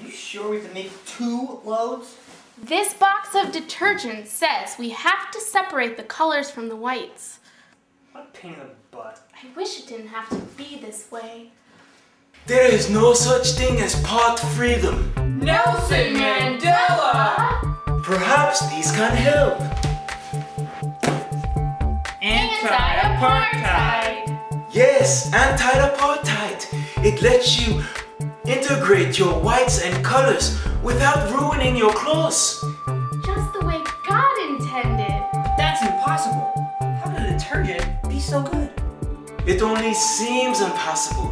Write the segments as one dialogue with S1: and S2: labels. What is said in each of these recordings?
S1: Are you sure we can make two loads?
S2: This box of detergent says we have to separate the colors from the whites.
S1: What a pain in the butt.
S2: I wish it didn't have to be this way.
S3: There is no such thing as part freedom.
S4: Nelson Mandela!
S3: Perhaps these can help.
S4: Anti-Apartide!
S3: Yes, anti-Apartide. It lets you integrate your whites and colors without ruining your clothes.
S2: Just the way God intended.
S1: That's impossible. How could a detergent be so good?
S3: It only seems impossible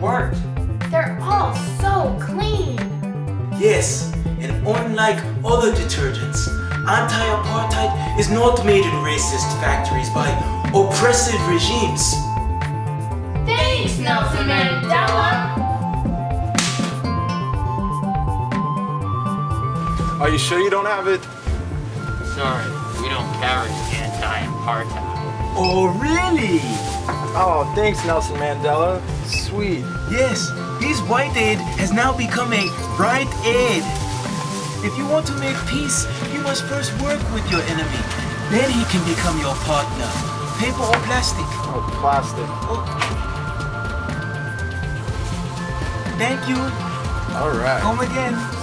S1: worked.
S2: They're all so clean.
S3: Yes, and unlike other detergents, anti-Apartide is not made in racist factories by oppressive regimes.
S2: Thanks, Nelson Mandela.
S5: Are you sure you don't have it?
S6: Sorry, we don't carry anti-Apartide.
S3: Oh, really?
S5: Oh, thanks, Nelson Mandela. Sweet.
S3: Yes, his white aid has now become a bright aid. If you want to make peace, you must first work with your enemy. Then he can become your partner. Paper or plastic?
S5: Oh, plastic. Oh.
S3: Thank you.
S5: All right.
S3: Come again.